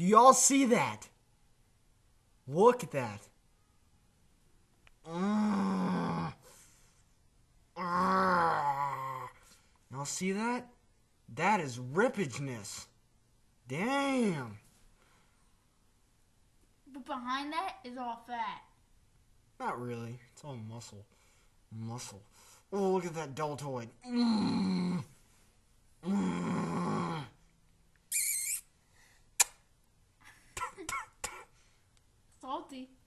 Do y'all see that? Look at that. Mm. Mm. Y'all see that? That is rippageness. Damn. But behind that is all fat. Not really. It's all muscle. Muscle. Oh, look at that deltoid. Mm. salty.